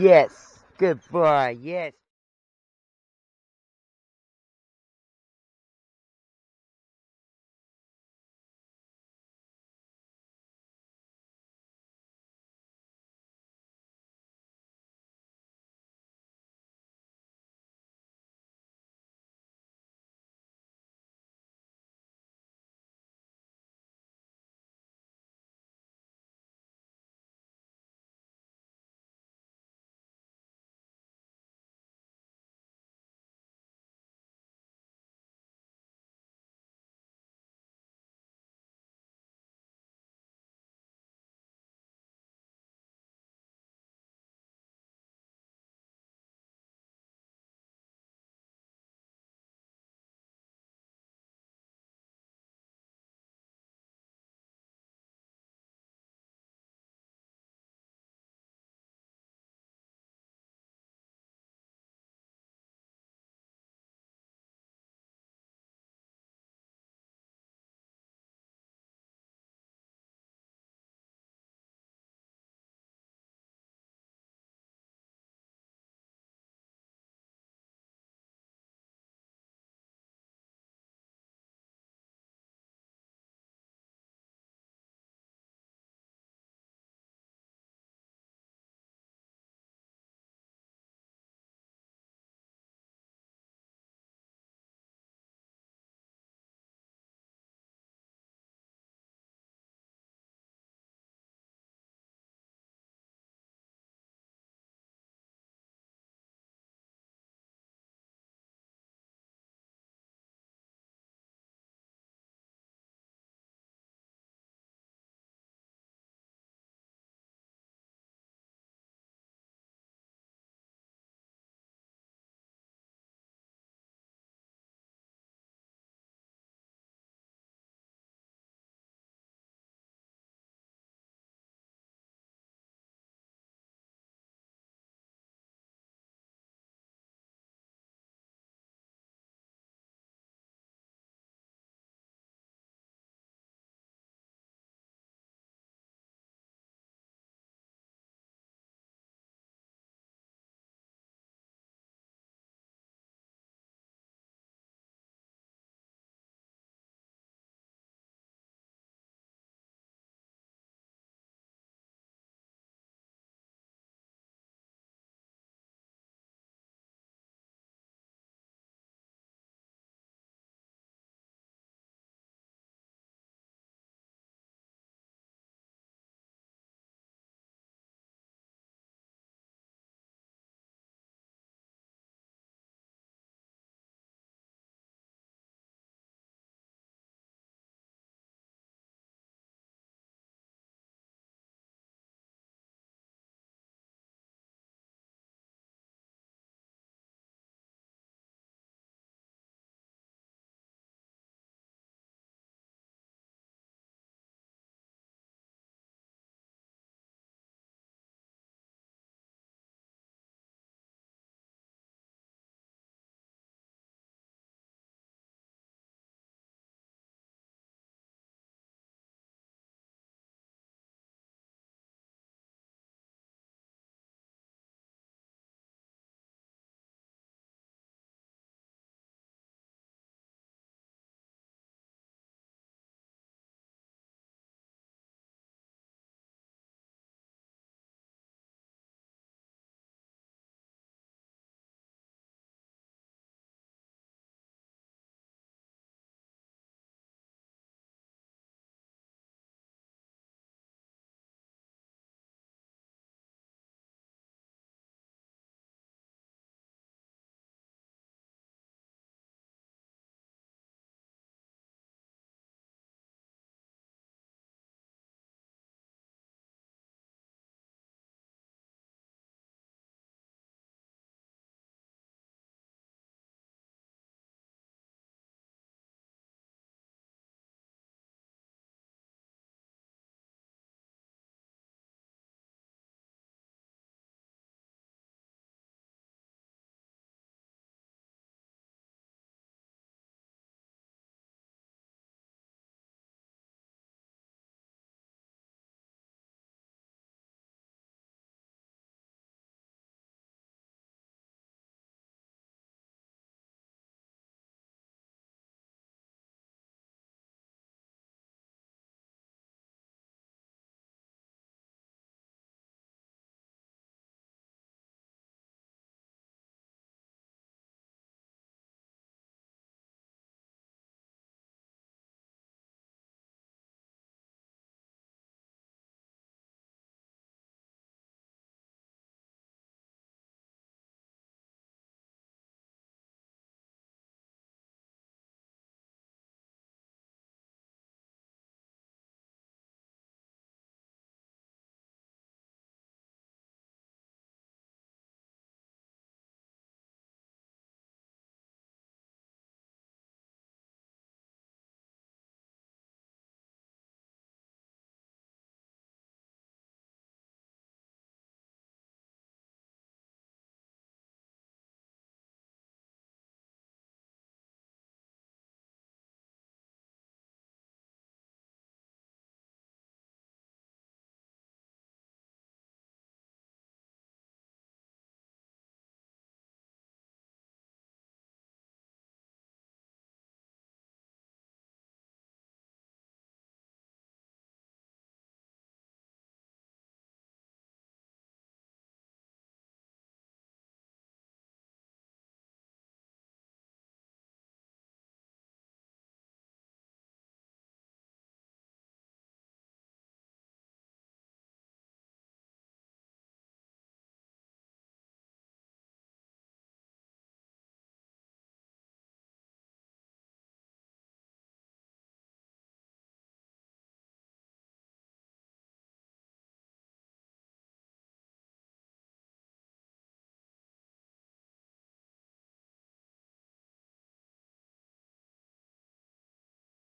Yes. Good boy. Yes.